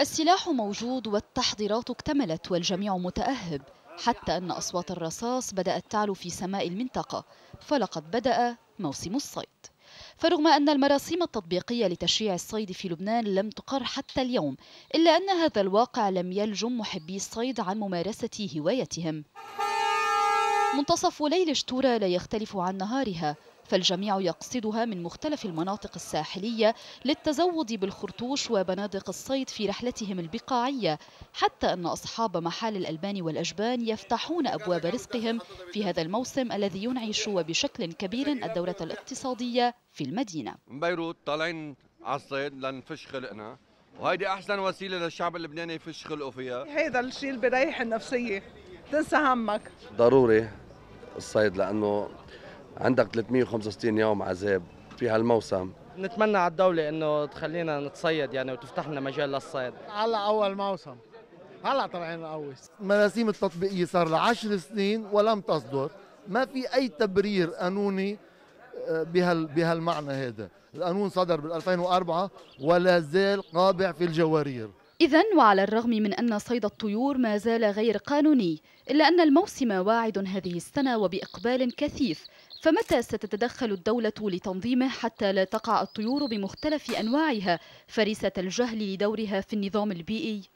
السلاح موجود والتحضيرات اكتملت والجميع متأهب حتى أن أصوات الرصاص بدأت تعلو في سماء المنطقة فلقد بدأ موسم الصيد. فرغم أن المراسيم التطبيقية لتشريع الصيد في لبنان لم تقر حتى اليوم إلا أن هذا الواقع لم يلجم محبي الصيد عن ممارسة هوايتهم. منتصف ليل شتورة لا يختلف عن نهارها فالجميع يقصدها من مختلف المناطق الساحلية للتزود بالخرطوش وبنادق الصيد في رحلتهم البقاعية حتى أن أصحاب محال الألبان والأجبان يفتحون أبواب رزقهم في هذا الموسم الذي ينعش وبشكل كبير الدورة الاقتصادية في المدينة. من بيروت طالعين على الصيد لنفش خلقنا وهيدي أحسن وسيلة للشعب اللبناني يفش خلقه فيها هيدا الشيء اللي بيريح النفسية تنسى همك. ضروري الصيد لأنه عندك 365 يوم عذاب في هالموسم. نتمنى على الدولة إنه تخلينا نتصيد يعني وتفتح لنا مجال للصيد. هلا أول موسم. هلا طالعين نقوي المراسيم التطبيقية صار لها 10 سنين ولم تصدر. ما في أي تبرير قانوني بهال بهالمعنى هذا. القانون صدر بال 2004 ولا زال قابع في الجوارير. إذا وعلى الرغم من أن صيد الطيور ما زال غير قانوني إلا أن الموسم واعد هذه السنة وبإقبال كثيف فمتى ستتدخل الدولة لتنظيمه حتى لا تقع الطيور بمختلف أنواعها؟ فريسة الجهل لدورها في النظام البيئي.